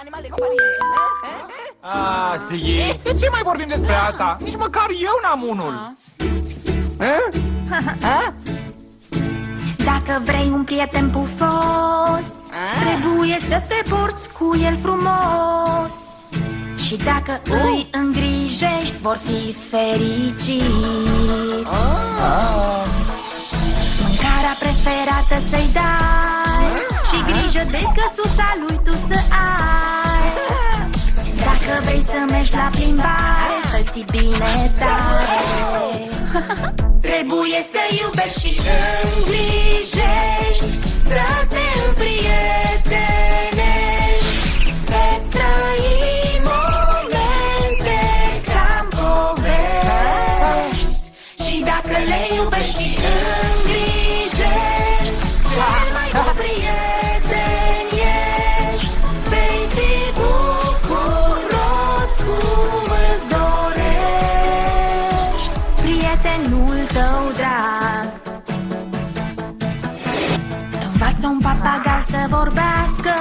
animal de companie. Ah, Sighi, de ce mai vorbim despre asta? Nici măcar eu n-am unul. Dacă vrei un prieten pufos Trebuie să te porți cu el frumos. Și dacă îi îngrijești Vor fi fericiți. Mâncarea preferată să-i dai Și grijă de căsuța lui tu să ai la plimbare Să ții bine tare. Trebuie să iubești și îngrijești Să te împrietenești. Veți trăi momente ca povești. Și dacă le iubești și îngrijești un papagal să vorbească.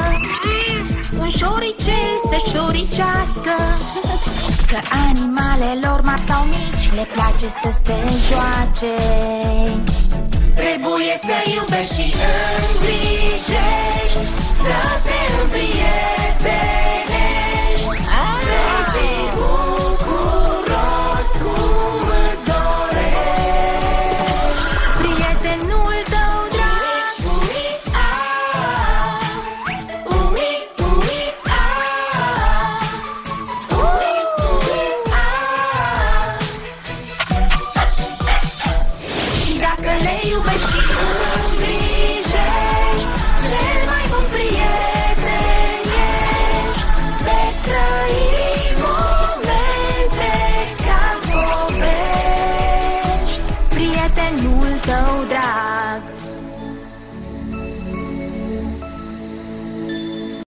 Un șoricel să șoricească. Că animalelor mari sau mici Le place să se joace. Trebuie să iubești și îngrijești Să te împrietenești 有本事。